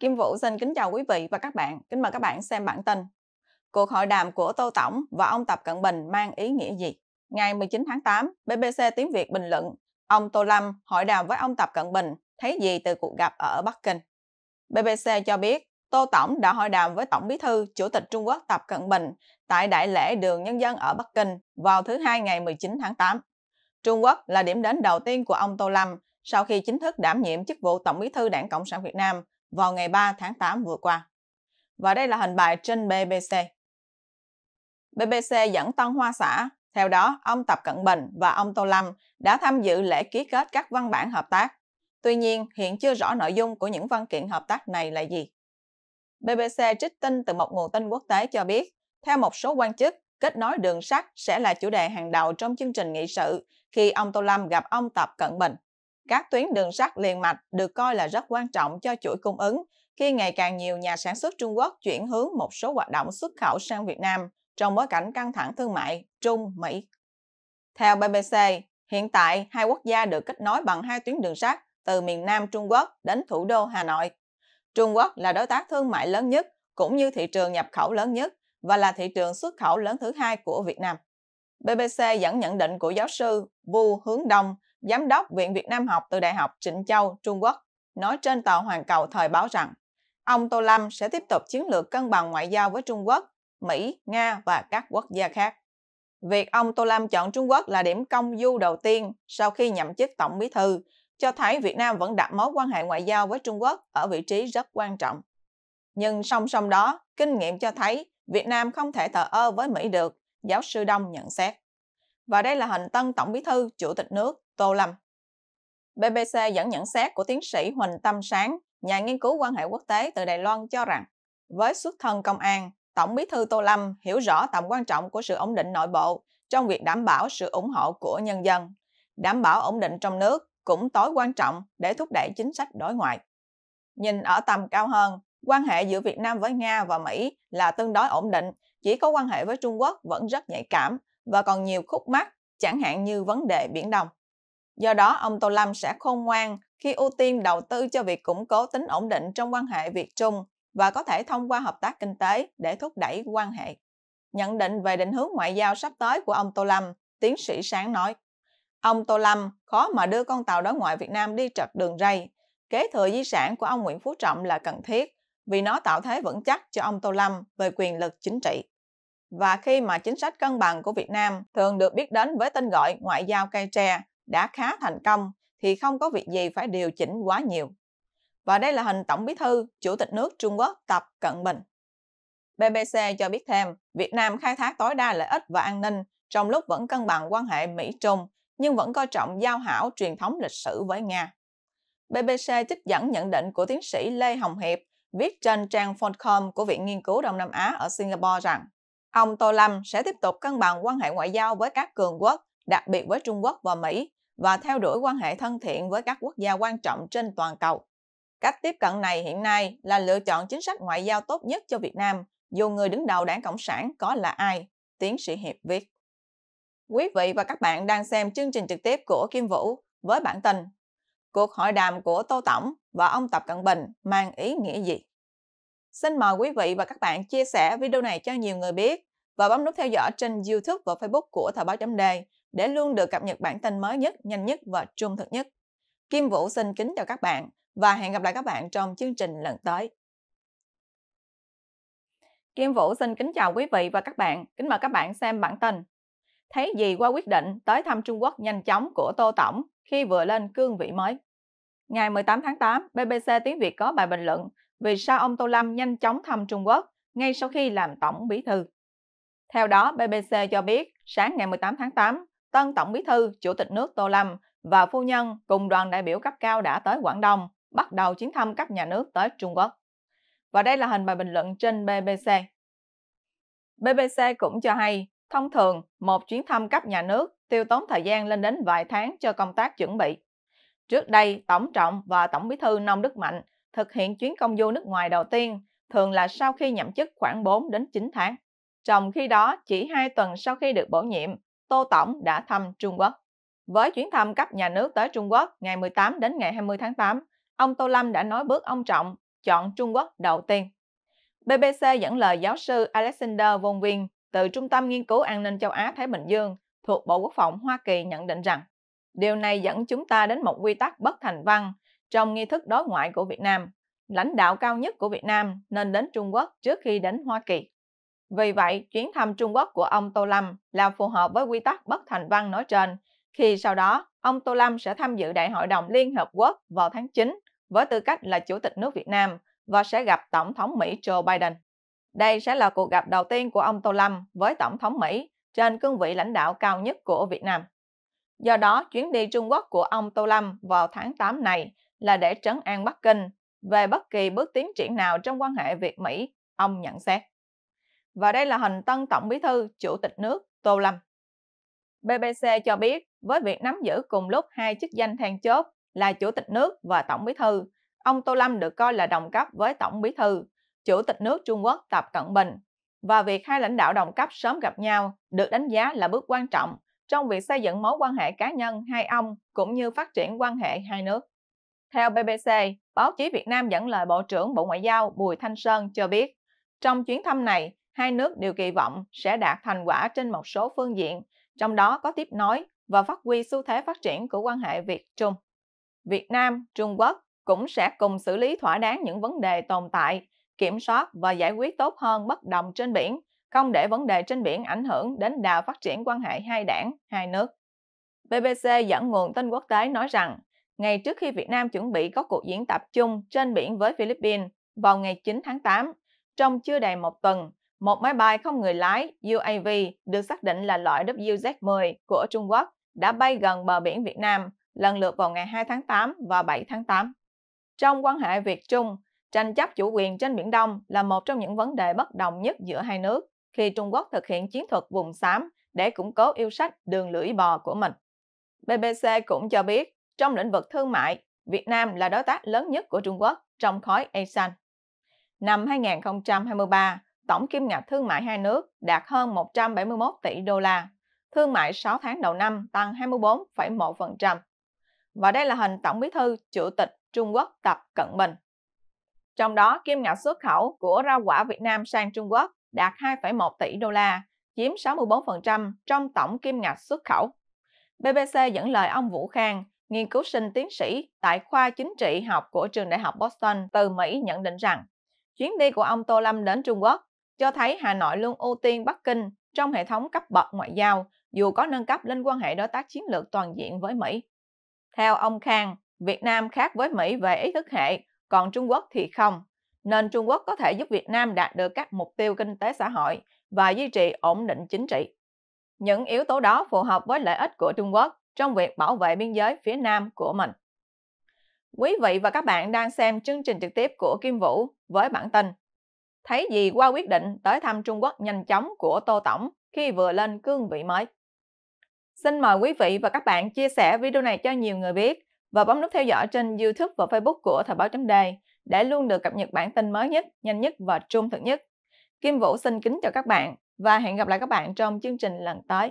Kim Vũ xin kính chào quý vị và các bạn. Kính mời các bạn xem bản tin. Cuộc hội đàm của Tô Tổng và ông Tập Cận Bình mang ý nghĩa gì? Ngày 19 tháng 8, BBC Tiếng Việt bình luận, ông Tô Lâm hội đàm với ông Tập Cận Bình thấy gì từ cuộc gặp ở Bắc Kinh? BBC cho biết, Tô Tổng đã hội đàm với Tổng Bí thư Chủ tịch Trung Quốc Tập Cận Bình tại Đại lễ Đường Nhân dân ở Bắc Kinh vào thứ Hai ngày 19 tháng 8. Trung Quốc là điểm đến đầu tiên của ông Tô Lâm sau khi chính thức đảm nhiệm chức vụ Tổng Bí thư Đảng Cộng sản Việt Nam vào ngày 3 tháng 8 vừa qua. Và đây là hình bài trên BBC. BBC dẫn Tân Hoa xã. Theo đó, ông Tập Cận Bình và ông Tô Lâm đã tham dự lễ ký kết các văn bản hợp tác. Tuy nhiên, hiện chưa rõ nội dung của những văn kiện hợp tác này là gì. BBC trích tin từ một nguồn tin quốc tế cho biết, theo một số quan chức, kết nối đường sắt sẽ là chủ đề hàng đầu trong chương trình nghị sự khi ông Tô Lâm gặp ông Tập Cận Bình. Các tuyến đường sắt liền mạch được coi là rất quan trọng cho chuỗi cung ứng khi ngày càng nhiều nhà sản xuất Trung Quốc chuyển hướng một số hoạt động xuất khẩu sang Việt Nam trong bối cảnh căng thẳng thương mại Trung-Mỹ. Theo BBC, hiện tại hai quốc gia được kết nối bằng hai tuyến đường sắt từ miền Nam Trung Quốc đến thủ đô Hà Nội. Trung Quốc là đối tác thương mại lớn nhất cũng như thị trường nhập khẩu lớn nhất và là thị trường xuất khẩu lớn thứ hai của Việt Nam. BBC dẫn nhận định của giáo sư Vu Hướng Đông, Giám đốc Viện Việt Nam học từ Đại học Trịnh Châu, Trung Quốc, nói trên tờ Hoàn Cầu thời báo rằng ông Tô Lâm sẽ tiếp tục chiến lược cân bằng ngoại giao với Trung Quốc, Mỹ, Nga và các quốc gia khác. Việc ông Tô Lâm chọn Trung Quốc là điểm công du đầu tiên sau khi nhậm chức Tổng bí thư, cho thấy Việt Nam vẫn đặt mối quan hệ ngoại giao với Trung Quốc ở vị trí rất quan trọng. Nhưng song song đó, kinh nghiệm cho thấy Việt Nam không thể thờ ơ với Mỹ được, giáo sư Đông nhận xét. Và đây là hình tân Tổng bí thư Chủ tịch nước Tô Lâm. BBC dẫn nhận xét của tiến sĩ Huỳnh Tâm Sáng, nhà nghiên cứu quan hệ quốc tế từ Đài Loan cho rằng, với xuất thân công an, Tổng bí thư Tô Lâm hiểu rõ tầm quan trọng của sự ổn định nội bộ trong việc đảm bảo sự ủng hộ của nhân dân. Đảm bảo ổn định trong nước cũng tối quan trọng để thúc đẩy chính sách đối ngoại. Nhìn ở tầm cao hơn, quan hệ giữa Việt Nam với Nga và Mỹ là tương đối ổn định, chỉ có quan hệ với Trung Quốc vẫn rất nhạy cảm và còn nhiều khúc mắc, chẳng hạn như vấn đề Biển Đông. Do đó, ông Tô Lâm sẽ khôn ngoan khi ưu tiên đầu tư cho việc củng cố tính ổn định trong quan hệ Việt-Trung và có thể thông qua hợp tác kinh tế để thúc đẩy quan hệ. Nhận định về định hướng ngoại giao sắp tới của ông Tô Lâm, tiến sĩ Sáng nói, Ông Tô Lâm khó mà đưa con tàu đối ngoại Việt Nam đi trật đường ray. Kế thừa di sản của ông Nguyễn Phú Trọng là cần thiết vì nó tạo thế vững chắc cho ông Tô Lâm về quyền lực chính trị. Và khi mà chính sách cân bằng của Việt Nam thường được biết đến với tên gọi ngoại giao cây tre đã khá thành công thì không có việc gì phải điều chỉnh quá nhiều. Và đây là hình Tổng bí thư, Chủ tịch nước Trung Quốc Tập Cận Bình. BBC cho biết thêm, Việt Nam khai thác tối đa lợi ích và an ninh trong lúc vẫn cân bằng quan hệ Mỹ-Trung, nhưng vẫn coi trọng giao hảo truyền thống lịch sử với Nga. BBC trích dẫn nhận định của tiến sĩ Lê Hồng Hiệp viết trên trang Foncom của Viện Nghiên cứu Đông Nam Á ở Singapore rằng ông Tô Lâm sẽ tiếp tục cân bằng quan hệ ngoại giao với các cường quốc, đặc biệt với Trung Quốc và Mỹ, và theo đuổi quan hệ thân thiện với các quốc gia quan trọng trên toàn cầu. Cách tiếp cận này hiện nay là lựa chọn chính sách ngoại giao tốt nhất cho Việt Nam, dù người đứng đầu đảng Cộng sản có là ai, tiến sĩ Hiệp viết. Quý vị và các bạn đang xem chương trình trực tiếp của Kim Vũ với bản tin Cuộc hội đàm của Tô Tổng và ông Tập Cận Bình mang ý nghĩa gì? Xin mời quý vị và các bạn chia sẻ video này cho nhiều người biết và bấm nút theo dõi trên YouTube và Facebook của Thời báo chấm để luôn được cập nhật bản tin mới nhất, nhanh nhất và trung thực nhất. Kim Vũ xin kính chào các bạn và hẹn gặp lại các bạn trong chương trình lần tới. Kim Vũ xin kính chào quý vị và các bạn. Kính mời các bạn xem bản tin. Thấy gì qua quyết định tới thăm Trung Quốc nhanh chóng của Tô Tổng khi vừa lên cương vị mới. Ngày 18 tháng 8, BBC Tiếng Việt có bài bình luận vì sao ông Tô Lâm nhanh chóng thăm Trung Quốc ngay sau khi làm Tổng Bí Thư. Theo đó, BBC cho biết sáng ngày 18 tháng 8, tân Tổng Bí Thư, Chủ tịch nước Tô Lâm và phu nhân cùng đoàn đại biểu cấp cao đã tới Quảng Đông, bắt đầu chuyến thăm cấp nhà nước tới Trung Quốc. Và đây là hình bài bình luận trên BBC. BBC cũng cho hay, thông thường, một chuyến thăm cấp nhà nước tiêu tốn thời gian lên đến vài tháng cho công tác chuẩn bị. Trước đây, Tổng Trọng và Tổng Bí thư Nông Đức Mạnh thực hiện chuyến công du nước ngoài đầu tiên, thường là sau khi nhậm chức khoảng 4 đến 9 tháng. Trong khi đó, chỉ 2 tuần sau khi được bổ nhiệm, Tô Tổng đã thăm Trung Quốc. Với chuyến thăm cấp nhà nước tới Trung Quốc ngày 18 đến ngày 20 tháng 8, ông Tô Lâm đã nói bước ông Trọng chọn Trung Quốc đầu tiên. BBC dẫn lời giáo sư Alexander von Wien từ Trung tâm Nghiên cứu An ninh châu Á-Thái Bình Dương thuộc Bộ Quốc phòng Hoa Kỳ nhận định rằng điều này dẫn chúng ta đến một quy tắc bất thành văn trong nghi thức đối ngoại của Việt Nam. Lãnh đạo cao nhất của Việt Nam nên đến Trung Quốc trước khi đến Hoa Kỳ. Vì vậy, chuyến thăm Trung Quốc của ông Tô Lâm là phù hợp với quy tắc bất thành văn nói trên, khi sau đó ông Tô Lâm sẽ tham dự Đại hội đồng Liên Hợp Quốc vào tháng 9 với tư cách là Chủ tịch nước Việt Nam và sẽ gặp Tổng thống Mỹ Joe Biden. Đây sẽ là cuộc gặp đầu tiên của ông Tô Lâm với Tổng thống Mỹ trên cương vị lãnh đạo cao nhất của Việt Nam. Do đó, chuyến đi Trung Quốc của ông Tô Lâm vào tháng 8 này là để trấn an Bắc Kinh về bất kỳ bước tiến triển nào trong quan hệ Việt-Mỹ, ông nhận xét. Và đây là hình tân Tổng bí thư Chủ tịch nước Tô Lâm. BBC cho biết với việc nắm giữ cùng lúc hai chức danh then chốt là Chủ tịch nước và Tổng bí thư, ông Tô Lâm được coi là đồng cấp với Tổng bí thư, Chủ tịch nước Trung Quốc Tập Cận Bình. Và việc hai lãnh đạo đồng cấp sớm gặp nhau được đánh giá là bước quan trọng trong việc xây dựng mối quan hệ cá nhân hai ông cũng như phát triển quan hệ hai nước. Theo BBC, báo chí Việt Nam dẫn lời Bộ trưởng Bộ Ngoại giao Bùi Thanh Sơn cho biết, trong chuyến thăm này, hai nước đều kỳ vọng sẽ đạt thành quả trên một số phương diện, trong đó có tiếp nối và phát huy xu thế phát triển của quan hệ Việt-Trung. Việt Nam, Trung Quốc cũng sẽ cùng xử lý thỏa đáng những vấn đề tồn tại, kiểm soát và giải quyết tốt hơn bất đồng trên biển, không để vấn đề trên biển ảnh hưởng đến đà phát triển quan hệ hai đảng, hai nước. BBC dẫn nguồn tin quốc tế nói rằng, ngày trước khi Việt Nam chuẩn bị có cuộc diễn tập chung trên biển với Philippines vào ngày 9 tháng 8, trong chưa đầy một tuần, một máy bay không người lái UAV được xác định là loại WZ-10 của Trung Quốc đã bay gần bờ biển Việt Nam lần lượt vào ngày 2 tháng 8 và 7 tháng 8. Trong quan hệ Việt-Trung, tranh chấp chủ quyền trên Biển Đông là một trong những vấn đề bất đồng nhất giữa hai nước khi Trung Quốc thực hiện chiến thuật vùng xám để củng cố yêu sách đường lưỡi bò của mình. BBC cũng cho biết, trong lĩnh vực thương mại, Việt Nam là đối tác lớn nhất của Trung Quốc trong khối ASEAN. Năm 2023, tổng kim ngạch thương mại hai nước đạt hơn 171 tỷ đô la. Thương mại 6 tháng đầu năm tăng 24,1%. Và đây là hình Tổng bí thư Chủ tịch Trung Quốc Tập Cận Bình. Trong đó, kim ngạch xuất khẩu của rau quả Việt Nam sang Trung Quốc đạt 2,1 tỷ đô la, chiếm 64% trong tổng kim ngạch xuất khẩu. BBC dẫn lời ông Vũ Khang, nghiên cứu sinh tiến sĩ tại khoa chính trị học của trường đại học Boston từ Mỹ nhận định rằng chuyến đi của ông Tô Lâm đến Trung Quốc cho thấy Hà Nội luôn ưu tiên Bắc Kinh trong hệ thống cấp bậc ngoại giao dù có nâng cấp lên quan hệ đối tác chiến lược toàn diện với Mỹ. Theo ông Khang, Việt Nam khác với Mỹ về ý thức hệ, còn Trung Quốc thì không, nên Trung Quốc có thể giúp Việt Nam đạt được các mục tiêu kinh tế xã hội và duy trì ổn định chính trị. Những yếu tố đó phù hợp với lợi ích của Trung Quốc trong việc bảo vệ biên giới phía Nam của mình. Quý vị và các bạn đang xem chương trình trực tiếp của Kim Vũ với bản tin Thấy gì qua quyết định tới thăm Trung Quốc nhanh chóng của Tô Tổng khi vừa lên cương vị mới. Xin mời quý vị và các bạn chia sẻ video này cho nhiều người biết và bấm nút theo dõi trên YouTube và Facebook của Thời báo chấm để luôn được cập nhật bản tin mới nhất, nhanh nhất và trung thực nhất. Kim Vũ xin kính chào các bạn và hẹn gặp lại các bạn trong chương trình lần tới.